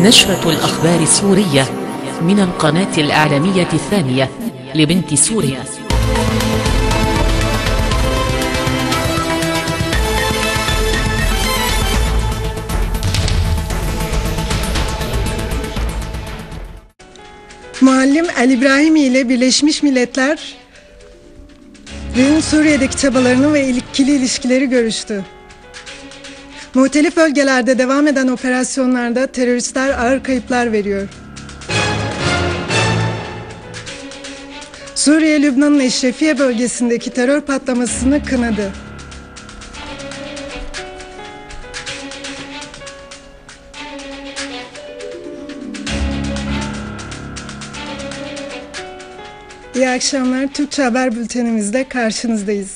نشرة الأخبار السورية من القناة الإعلامية الثانية لبنت سوريا Muallim El İbrahimi ile Birleşmiş Milletler Rin Suriye'deki çabalarını ve ikili ilişkileri görüştü. Muhtelif bölgelerde devam eden operasyonlarda teröristler ağır kayıplar veriyor. Suriye, Lübnan'ın Eşrefiye bölgesindeki terör patlamasını kınadı. İyi akşamlar. Türkçe Haber Bültenimizde karşınızdayız.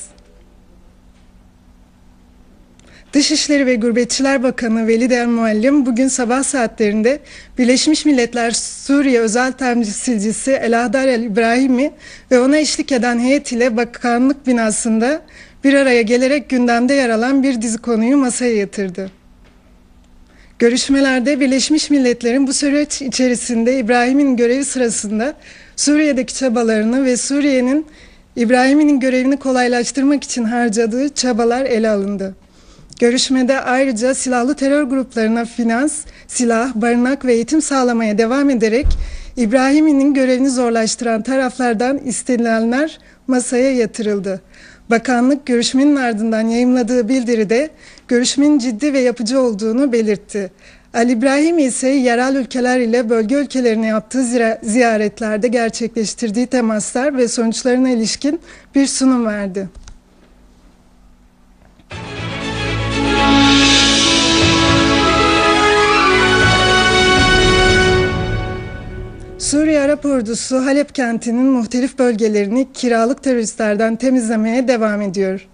Dışişleri ve Gurbetçiler Bakanı Velid El Muallim bugün sabah saatlerinde Birleşmiş Milletler Suriye Özel Temsilcisi Elahdar El İbrahimi ve ona eşlik eden heyet ile bakanlık binasında bir araya gelerek gündemde yer alan bir dizi konuyu masaya yatırdı. Görüşmelerde Birleşmiş Milletler'in bu süreç içerisinde İbrahim'in görevi sırasında Suriye'deki çabalarını ve Suriye'nin İbrahim'in görevini kolaylaştırmak için harcadığı çabalar ele alındı. Görüşmede ayrıca silahlı terör gruplarına finans, silah, barınak ve eğitim sağlamaya devam ederek İbrahim'in görevini zorlaştıran taraflardan istenilenler masaya yatırıldı. Bakanlık görüşmenin ardından yayımladığı bildiride görüşmenin ciddi ve yapıcı olduğunu belirtti. Ali İbrahim ise yerel ülkeler ile bölge ülkelerine yaptığı ziyaretlerde gerçekleştirdiği temaslar ve sonuçlarına ilişkin bir sunum verdi. Suriye Arap Ordusu Halep kentinin muhtelif bölgelerini kiralık teröristlerden temizlemeye devam ediyor.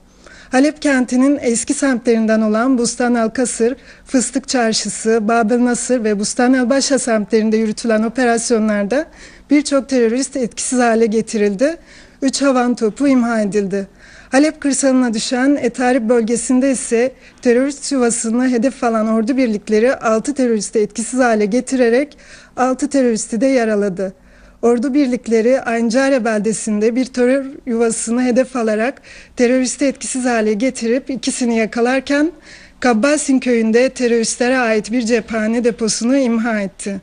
Halep kentinin eski semtlerinden olan Bustan el Kasır, Fıstık Çarşısı, Babel Nasır ve Bustan el Başa semtlerinde yürütülen operasyonlarda birçok terörist etkisiz hale getirildi. Üç havan topu imha edildi. Halep kırsalına düşen Etarip bölgesinde ise terörist yuvasını hedef alan ordu birlikleri 6 teröristi etkisiz hale getirerek 6 teröristi de yaraladı. Ordu birlikleri Ancare beldesinde bir terör yuvasını hedef alarak teröristi etkisiz hale getirip ikisini yakalarken Kabbasin köyünde teröristlere ait bir cephane deposunu imha etti.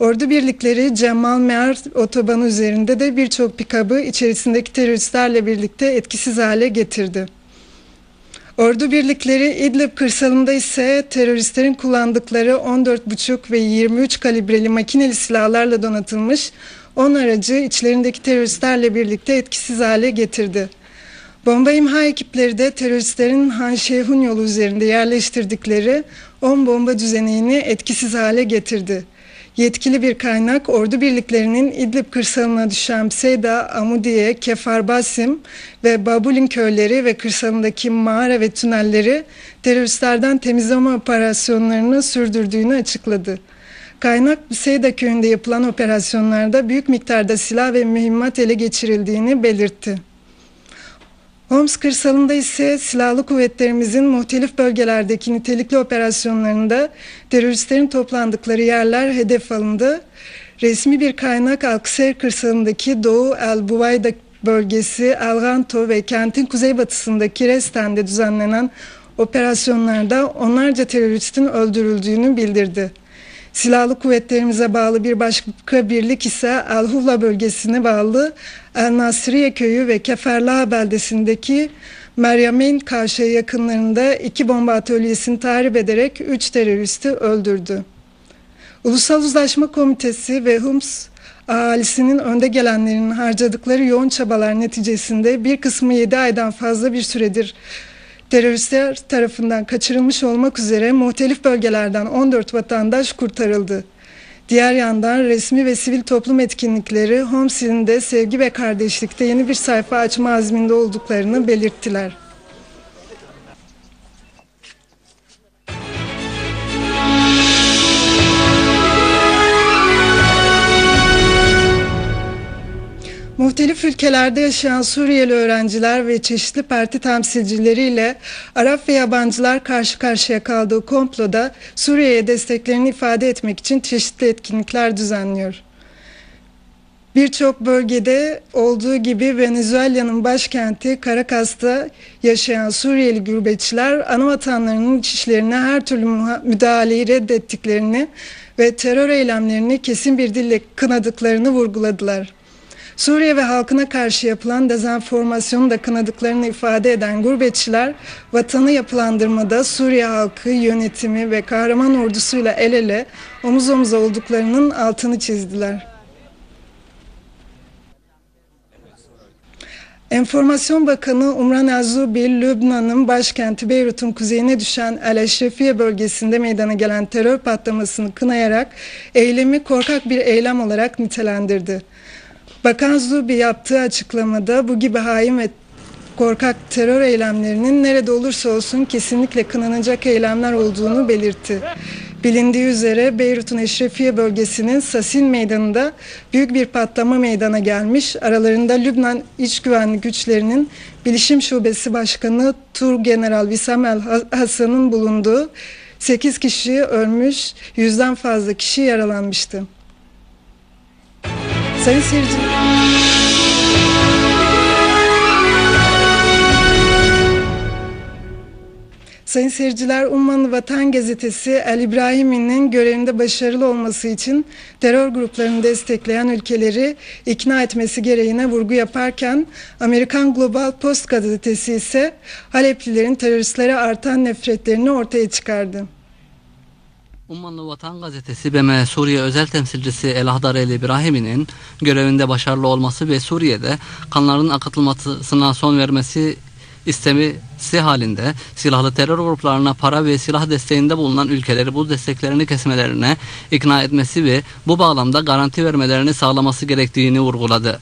Ordu birlikleri Cemal Meğer otobanı üzerinde de birçok pikabı içerisindeki teröristlerle birlikte etkisiz hale getirdi. Ordu birlikleri İdlib kırsalında ise teröristlerin kullandıkları 14,5 ve 23 kalibreli makineli silahlarla donatılmış 10 aracı içlerindeki teröristlerle birlikte etkisiz hale getirdi. Bomba imha ekipleri de teröristlerin Han Şehun yolu üzerinde yerleştirdikleri 10 bomba düzenini etkisiz hale getirdi. Yetkili bir kaynak ordu birliklerinin İdlib kırsalına düşen Seyda, Amudiye, Kefar Basim ve Babulin köyleri ve kırsalındaki mağara ve tünelleri teröristlerden temizleme operasyonlarını sürdürdüğünü açıkladı. Kaynak Seyda köyünde yapılan operasyonlarda büyük miktarda silah ve mühimmat ele geçirildiğini belirtti. Homs kırsalında ise silahlı kuvvetlerimizin muhtelif bölgelerdeki nitelikli operasyonlarında teröristlerin toplandıkları yerler hedef alındı. Resmi bir kaynak Alkser kırsalındaki Doğu El Buvayda bölgesi El Ganto ve kentin kuzeybatısındaki Resten'de düzenlenen operasyonlarda onlarca teröristin öldürüldüğünü bildirdi. Silahlı kuvvetlerimize bağlı bir başka birlik ise El Huvla bölgesine bağlı El Nasriye köyü ve Keferla beldesindeki Meryem'in karşı yakınlarında iki bomba atölyesini tahrip ederek üç teröristi öldürdü. Ulusal Uzlaşma Komitesi ve Hums ahalisinin önde gelenlerinin harcadıkları yoğun çabalar neticesinde bir kısmı 7 aydan fazla bir süredir teröristler tarafından kaçırılmış olmak üzere muhtelif bölgelerden 14 vatandaş kurtarıldı. Diğer yandan resmi ve sivil toplum etkinlikleri Homs'in de sevgi ve kardeşlikte yeni bir sayfa açma azminde olduklarını belirttiler. Muhtelif ülkelerde yaşayan Suriyeli öğrenciler ve çeşitli parti temsilcileriyle Arap ve yabancılar karşı karşıya kaldığı komploda Suriye'ye desteklerini ifade etmek için çeşitli etkinlikler düzenliyor. Birçok bölgede olduğu gibi Venezuela'nın başkenti Caracas'ta yaşayan Suriyeli gurbetçiler ana vatanlarının iç işlerine her türlü müdahaleyi reddettiklerini ve terör eylemlerini kesin bir dille kınadıklarını vurguladılar. Suriye ve halkına karşı yapılan dezenformasyonu da kınadıklarını ifade eden gurbetçiler, vatanı yapılandırmada Suriye halkı, yönetimi ve kahraman ordusuyla el ele, omuz omuza olduklarının altını çizdiler. Enformasyon Bakanı Umran Azubil, Lübnan'ın başkenti Beyrut'un kuzeyine düşen El Eşrefiye bölgesinde meydana gelen terör patlamasını kınayarak eylemi korkak bir eylem olarak nitelendirdi. Bakan Zubi yaptığı açıklamada bu gibi hain ve korkak terör eylemlerinin nerede olursa olsun kesinlikle kınanacak eylemler olduğunu belirtti. Bilindiği üzere Beyrut'un Eşrefiye bölgesinin Sasin meydanında büyük bir patlama meydana gelmiş. Aralarında Lübnan İç Güvenlik Güçlerinin Bilişim Şubesi Başkanı Tur General Visam El Hasan'ın bulunduğu 8 kişi ölmüş, yüzden fazla kişi yaralanmıştı. Sayın seyirciler. Sayın seyirciler, Ummanlı Vatan Gazetesi El İbrahimi'nin görevinde başarılı olması için terör gruplarını destekleyen ülkeleri ikna etmesi gereğine vurgu yaparken Amerikan Global Post Gazetesi ise Haleplilerin teröristlere artan nefretlerini ortaya çıkardı. Ummanlı Vatan Gazetesi BM Suriye özel temsilcisi Elahdar El İbrahimi'nin görevinde başarılı olması ve Suriye'de kanların akıtılmasına son vermesi istemesi halinde silahlı terör gruplarına para ve silah desteğinde bulunan ülkeleri bu desteklerini kesmelerine ikna etmesi ve bu bağlamda garanti vermelerini sağlaması gerektiğini vurguladı.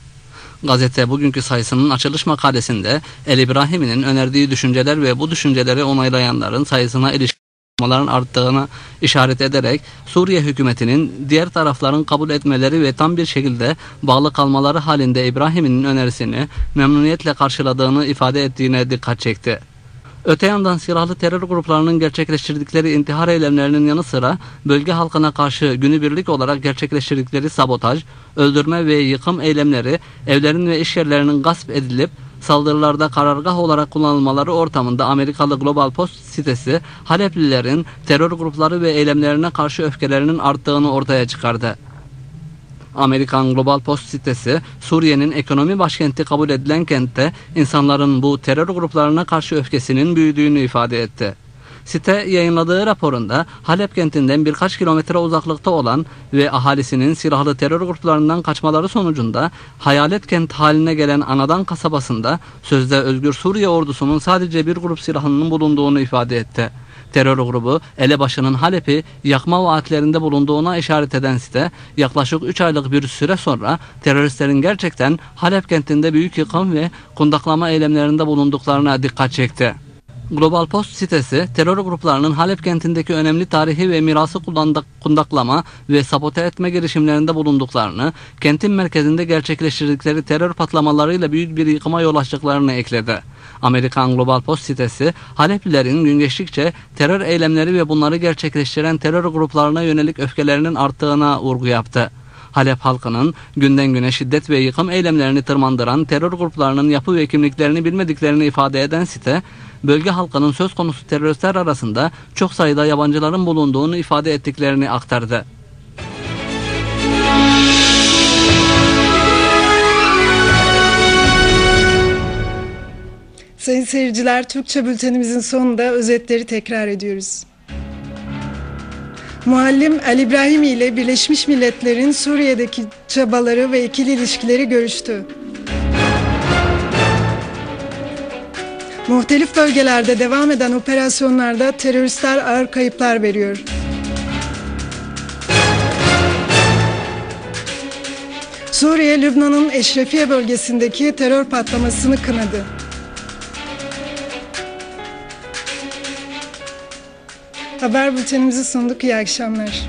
Gazete bugünkü sayısının açılış makalesinde El İbrahimi'nin önerdiği düşünceler ve bu düşünceleri onaylayanların sayısına ilişkin çalışmaların arttığını işaret ederek Suriye hükümetinin diğer tarafların kabul etmeleri ve tam bir şekilde bağlı kalmaları halinde İbrahim'in önerisini memnuniyetle karşıladığını ifade ettiğine dikkat çekti. Öte yandan silahlı terör gruplarının gerçekleştirdikleri intihar eylemlerinin yanı sıra bölge halkına karşı günübirlik olarak gerçekleştirdikleri sabotaj, öldürme ve yıkım eylemleri evlerin ve iş yerlerinin gasp edilip saldırılarda karargah olarak kullanılmaları ortamında Amerikalı Global Post sitesi Haleplilerin terör grupları ve eylemlerine karşı öfkelerinin arttığını ortaya çıkardı. Amerikan Global Post sitesi Suriye'nin ekonomi başkenti kabul edilen kentte insanların bu terör gruplarına karşı öfkesinin büyüdüğünü ifade etti. Site yayınladığı raporunda Halep kentinden birkaç kilometre uzaklıkta olan ve ahalisinin silahlı terör gruplarından kaçmaları sonucunda hayalet kent haline gelen Anadan kasabasında sözde Özgür Suriye ordusunun sadece bir grup silahının bulunduğunu ifade etti. Terör grubu elebaşının Halep'i yakma vaatlerinde bulunduğuna işaret eden site yaklaşık 3 aylık bir süre sonra teröristlerin gerçekten Halep kentinde büyük yıkım ve kundaklama eylemlerinde bulunduklarına dikkat çekti. Global Post sitesi terör gruplarının Halep kentindeki önemli tarihi ve mirası kundaklama ve sabote etme girişimlerinde bulunduklarını, kentin merkezinde gerçekleştirdikleri terör patlamalarıyla büyük bir yıkıma yol açtıklarını ekledi. Amerikan Global Post sitesi Haleplilerin gün geçtikçe terör eylemleri ve bunları gerçekleştiren terör gruplarına yönelik öfkelerinin arttığına vurgu yaptı. Halep halkının günden güne şiddet ve yıkım eylemlerini tırmandıran terör gruplarının yapı ve kimliklerini bilmediklerini ifade eden site, bölge halkının söz konusu teröristler arasında çok sayıda yabancıların bulunduğunu ifade ettiklerini aktardı. Sayın seyirciler, Türkçe bültenimizin sonunda özetleri tekrar ediyoruz. Muallim Ali İbrahim ile Birleşmiş Milletler'in Suriye'deki çabaları ve ikili ilişkileri görüştü. Muhtelif bölgelerde devam eden operasyonlarda teröristler ağır kayıplar veriyor. Suriye, Lübnan'ın Eşrefiye bölgesindeki terör patlamasını kınadı. Haber bültenimizi sunduk. İyi akşamlar.